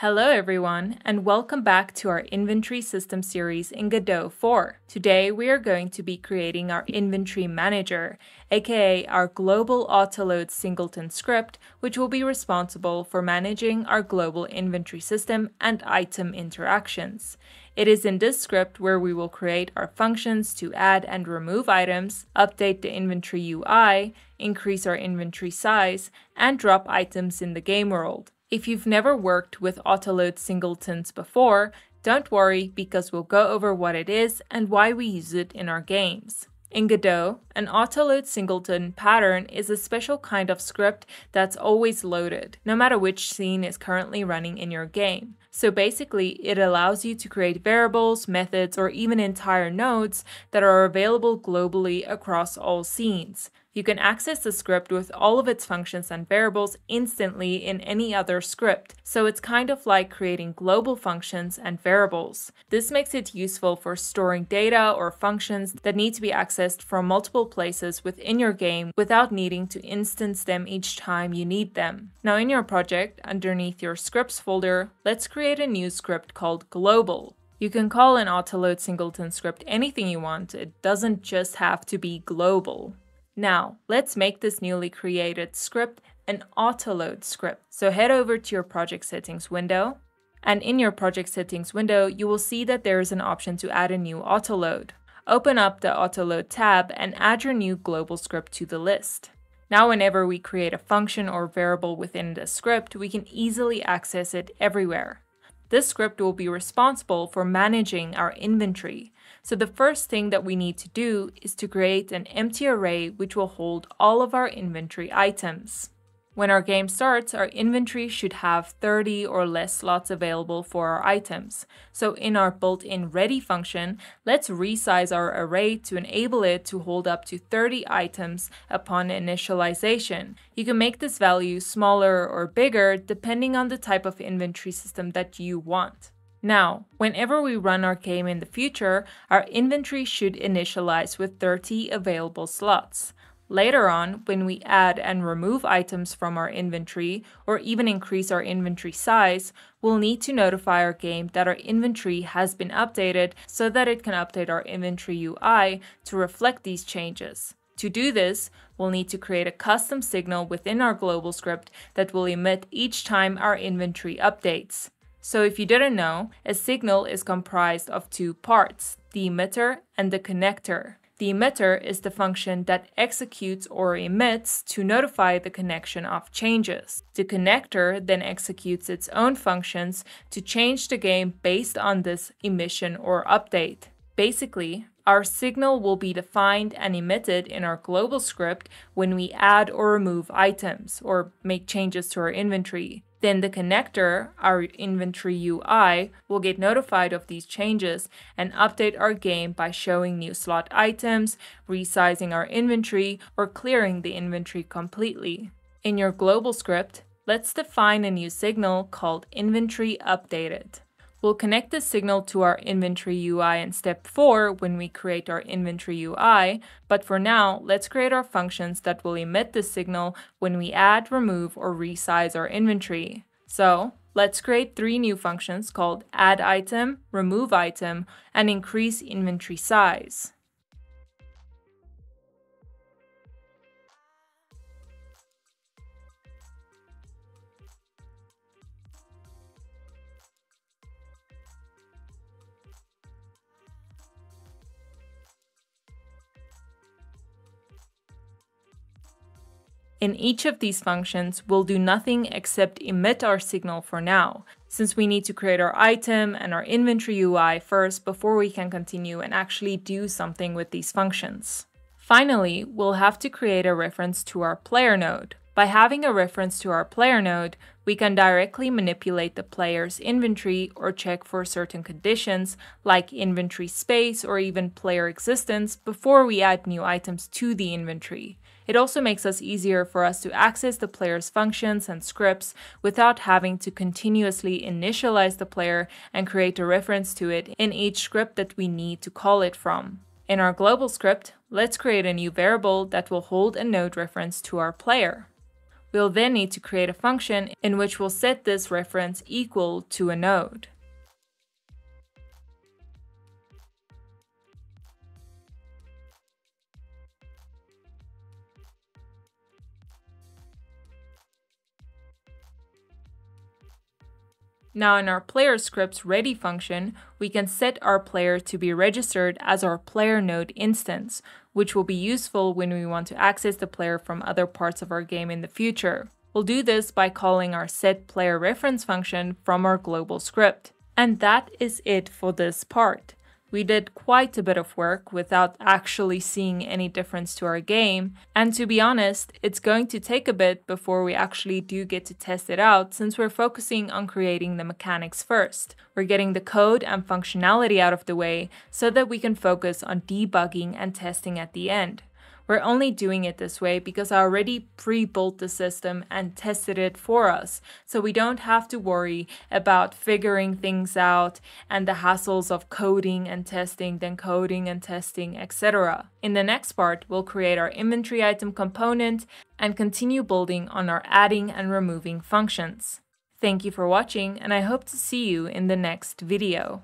Hello everyone, and welcome back to our inventory system series in Godot 4. Today we are going to be creating our inventory manager, aka our global autoload singleton script, which will be responsible for managing our global inventory system and item interactions. It is in this script where we will create our functions to add and remove items, update the inventory UI, increase our inventory size, and drop items in the game world. If you've never worked with autoload singletons before, don't worry because we'll go over what it is and why we use it in our games. In Godot, an autoload singleton pattern is a special kind of script that's always loaded, no matter which scene is currently running in your game. So basically, it allows you to create variables, methods, or even entire nodes that are available globally across all scenes. You can access the script with all of its functions and variables instantly in any other script, so it's kind of like creating global functions and variables. This makes it useful for storing data or functions that need to be accessed from multiple places within your game without needing to instance them each time you need them. Now in your project, underneath your scripts folder, let's create a new script called global. You can call an autoload singleton script anything you want, it doesn't just have to be global. Now, let's make this newly created script an autoload script. So head over to your project settings window, and in your project settings window, you will see that there is an option to add a new autoload. Open up the autoload tab and add your new global script to the list. Now whenever we create a function or variable within the script, we can easily access it everywhere. This script will be responsible for managing our inventory. So the first thing that we need to do is to create an empty array which will hold all of our inventory items. When our game starts, our inventory should have 30 or less slots available for our items. So in our built-in ready function, let's resize our array to enable it to hold up to 30 items upon initialization. You can make this value smaller or bigger depending on the type of inventory system that you want. Now, whenever we run our game in the future, our inventory should initialize with 30 available slots. Later on, when we add and remove items from our inventory, or even increase our inventory size, we'll need to notify our game that our inventory has been updated so that it can update our inventory UI to reflect these changes. To do this, we'll need to create a custom signal within our global script that will emit each time our inventory updates. So if you didn't know, a signal is comprised of two parts, the emitter and the connector. The emitter is the function that executes or emits to notify the connection of changes. The connector then executes its own functions to change the game based on this emission or update. Basically, our signal will be defined and emitted in our global script when we add or remove items or make changes to our inventory. Then the connector, our inventory UI, will get notified of these changes and update our game by showing new slot items, resizing our inventory, or clearing the inventory completely. In your global script, let's define a new signal called inventory updated. We'll connect the signal to our inventory UI in step 4 when we create our inventory UI, but for now, let's create our functions that will emit the signal when we add, remove, or resize our inventory. So, let's create three new functions called add item, remove item, and increase inventory size. In each of these functions, we'll do nothing except emit our signal for now, since we need to create our item and our inventory UI first before we can continue and actually do something with these functions. Finally, we'll have to create a reference to our player node. By having a reference to our player node, we can directly manipulate the player's inventory or check for certain conditions like inventory space or even player existence before we add new items to the inventory. It also makes us easier for us to access the player's functions and scripts without having to continuously initialize the player and create a reference to it in each script that we need to call it from. In our global script, let's create a new variable that will hold a node reference to our player. We'll then need to create a function in which we'll set this reference equal to a node. Now in our player scripts ready function, we can set our player to be registered as our player node instance, which will be useful when we want to access the player from other parts of our game in the future. We'll do this by calling our set player reference function from our global script. And that is it for this part. We did quite a bit of work without actually seeing any difference to our game, and to be honest, it's going to take a bit before we actually do get to test it out since we're focusing on creating the mechanics first. We're getting the code and functionality out of the way so that we can focus on debugging and testing at the end. We're only doing it this way because I already pre-built the system and tested it for us, so we don't have to worry about figuring things out and the hassles of coding and testing, then coding and testing, etc. In the next part, we'll create our inventory item component and continue building on our adding and removing functions. Thank you for watching and I hope to see you in the next video.